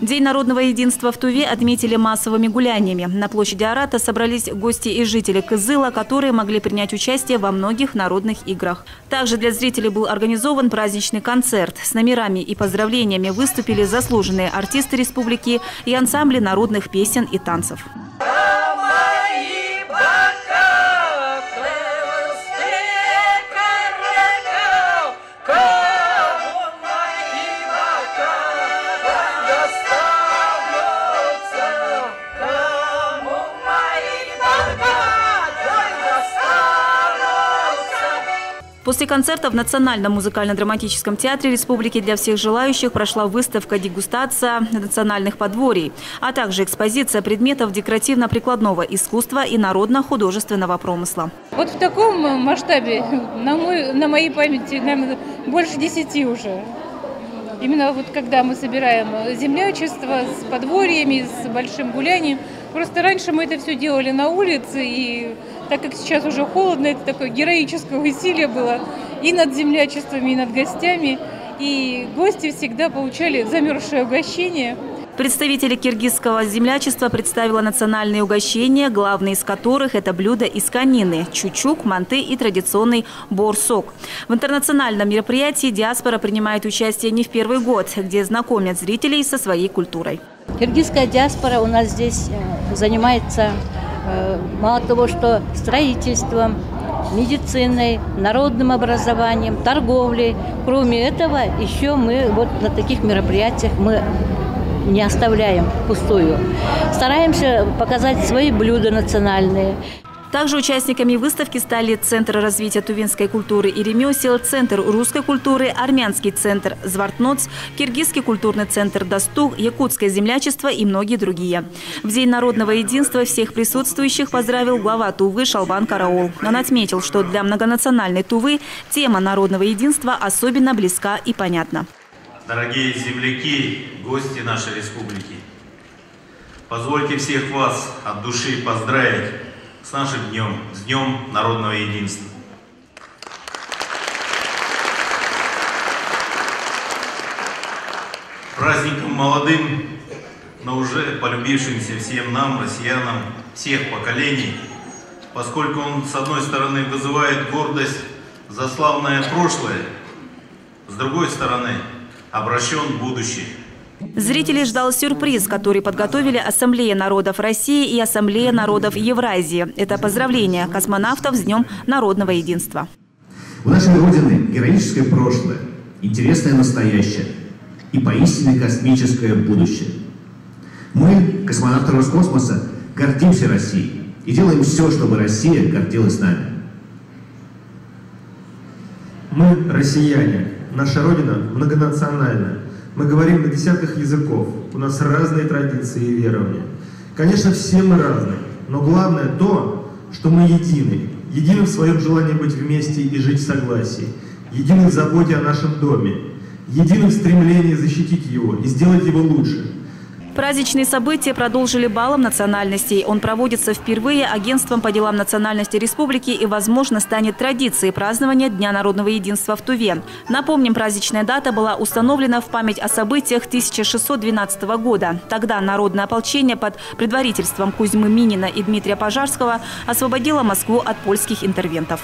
День народного единства в Туве отметили массовыми гуляниями. На площади Арата собрались гости и жители Кызыла, которые могли принять участие во многих народных играх. Также для зрителей был организован праздничный концерт. С номерами и поздравлениями выступили заслуженные артисты республики и ансамбли народных песен и танцев. После концерта в Национальном музыкально-драматическом театре Республики для всех желающих прошла выставка «Дегустация национальных подворий», а также экспозиция предметов декоративно-прикладного искусства и народно-художественного промысла. Вот в таком масштабе, на, мой, на моей памяти, наверное, больше десяти уже. Именно вот когда мы собираем землячество с подворьями, с большим гулянием. Просто раньше мы это все делали на улице, и так как сейчас уже холодно, это такое героическое усилие было и над землячествами, и над гостями. И гости всегда получали замерзшее угощение – Представители киргизского землячества представила национальные угощения, главные из которых – это блюда из конины – чучук, манты и традиционный борсок. В интернациональном мероприятии диаспора принимает участие не в первый год, где знакомят зрителей со своей культурой. Киргизская диаспора у нас здесь э, занимается э, мало того, что строительством, медициной, народным образованием, торговлей. Кроме этого, еще мы вот на таких мероприятиях мы не оставляем пустую. Стараемся показать свои блюда национальные. Также участниками выставки стали Центр развития тувинской культуры и ремесел, Центр русской культуры, Армянский центр Звартноц, Киргизский культурный центр Достуг, Якутское землячество и многие другие. В День народного единства всех присутствующих поздравил глава Тувы Шалван Караул. Он отметил, что для многонациональной Тувы тема народного единства особенно близка и понятна дорогие земляки, гости нашей республики. Позвольте всех вас от души поздравить с нашим днем, с Днем Народного Единства. Праздником молодым, но уже полюбившимся всем нам, россиянам, всех поколений, поскольку он, с одной стороны, вызывает гордость за славное прошлое, с другой стороны, обращен в будущее. Зрителей ждал сюрприз, который подготовили Ассамблея народов России и Ассамблея народов Евразии. Это поздравление космонавтов с Днем народного единства. У нашей Родины героическое прошлое, интересное настоящее и поистине космическое будущее. Мы, космонавты Роскосмоса, гордимся Россией и делаем все, чтобы Россия гордилась нами. Мы россияне, Наша Родина многонациональна. Мы говорим на десятках языков. У нас разные традиции и верования. Конечно, все мы разные. Но главное то, что мы едины. Едины в своем желании быть вместе и жить в согласии. Едины в заботе о нашем доме. Едины в стремлении защитить его и сделать его лучше. Праздничные события продолжили балом национальностей. Он проводится впервые агентством по делам национальности республики и, возможно, станет традицией празднования Дня народного единства в Туве. Напомним, праздничная дата была установлена в память о событиях 1612 года. Тогда народное ополчение под предварительством Кузьмы Минина и Дмитрия Пожарского освободило Москву от польских интервентов.